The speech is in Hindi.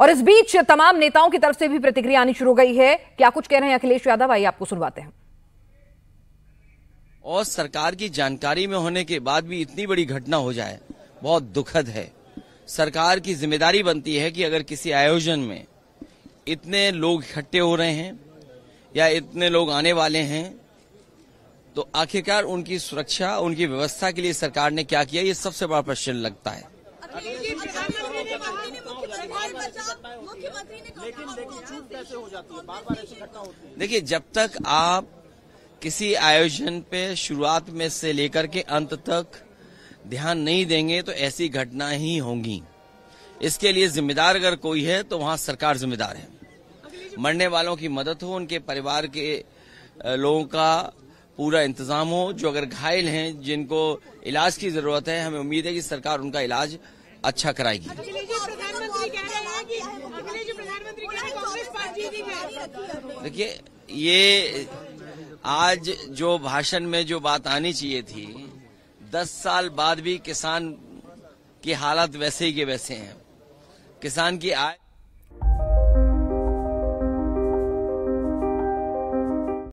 और इस बीच तमाम नेताओं की तरफ़ से भी प्रतिक्रिया आनी शुरू हो गई है। क्या कुछ कह रहे हैं अखिलेश यादव? आइए आपको सुनवाते हैं। और सरकार की जानकारी में होने के बाद भी इतनी बड़ी घटना हो जाए बहुत दुखद है। सरकार की ज़िम्मेदारी बनती है कि अगर किसी आयोजन में इतने लोग इकट्ठे हो रहे हैं या इतने लोग आने वाले हैं तो आखिरकार उनकी सुरक्षा उनकी व्यवस्था के लिए सरकार ने क्या किया ये सबसे बड़ा प्रश्न लगता है। देखिए, जब तक आप किसी आयोजन पे शुरुआत में से लेकर के अंत तक ध्यान नहीं देंगे तो ऐसी घटना ही होंगी। इसके लिए जिम्मेदार अगर कोई है तो वहाँ सरकार जिम्मेदार है। मरने वालों की मदद हो, उनके परिवार के लोगों का पूरा इंतज़ाम हो, जो अगर घायल हैं, जिनको इलाज की ज़रूरत है, हमें उम्मीद है कि सरकार उनका इलाज अच्छा कराएगी। देखिए, ये आज जो भाषण में जो बात आनी चाहिए थी, दस साल बाद भी किसान की हालत वैसे ही के वैसे हैं। किसान की आय